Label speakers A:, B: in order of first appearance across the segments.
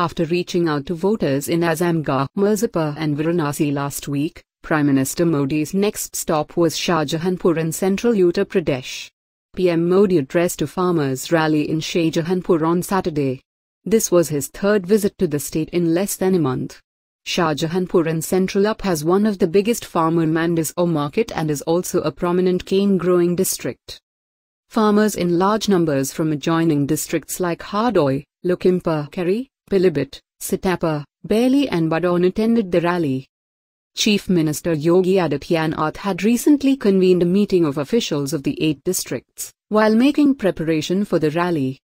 A: After reaching out to voters in Azamgarh, Mirzapur and Varanasi last week, Prime Minister Modi's next stop was Shahjahanpur in central Uttar Pradesh. PM Modi addressed a farmers' rally in Shahjahanpur on Saturday. This was his third visit to the state in less than a month. Shahjahanpur in central UP has one of the biggest farmer mandis or market and is also a prominent cane growing district. Farmers in large numbers from adjoining districts like Hardoi, Lakhimpur Kheri, Pilibhit, Sitapur, Bareilly and Budaun attended the rally. Chief Minister Yogi Adityanath had recently convened a meeting of officials of the eight districts, while making preparation for the rally.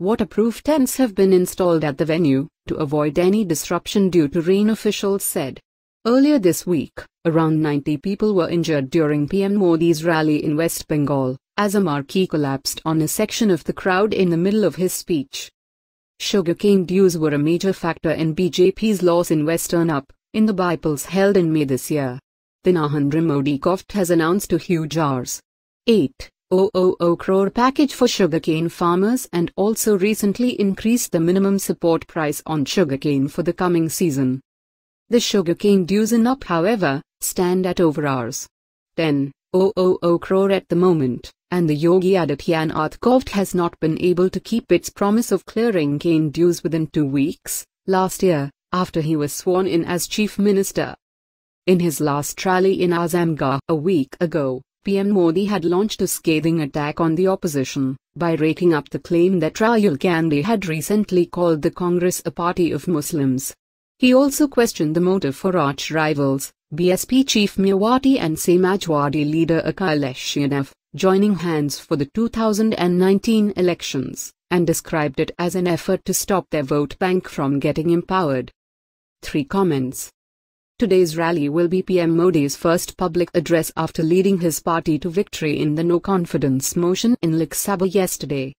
A: Waterproof tents have been installed at the venue, to avoid any disruption due to rain officials said. Earlier this week, around 90 people were injured during PM Modi's rally in West Bengal, as a marquee collapsed on a section of the crowd in the middle of his speech. Sugarcane dues were a major factor in BJP's loss in Western UP, in the bypolls held in May this year. The Narendra Modi government has announced a huge Rs. 8,000 crore package for sugarcane farmers and also recently increased the minimum support price on sugarcane for the coming season. The sugarcane dues in UP however, stand at over Rs. 10,000 crore at the moment and the Yogi Adityanath government has not been able to keep its promise of clearing cane dues within two weeks, last year, after he was sworn in as chief minister. In his last rally in Azamgarh a week ago, PM Modi had launched a scathing attack on the opposition, by raking up the claim that Rahul Gandhi had recently called the Congress a party of Muslims. He also questioned the motive for arch rivals, BSP chief Mayawati and Samajwadi leader Akhilesh Yadav, joining hands for the 2019 elections, and described it as an effort to stop their vote bank from getting empowered. 3 comments. Today's rally will be PM Modi's first public address after leading his party to victory in the no confidence motion in Lok Sabha yesterday.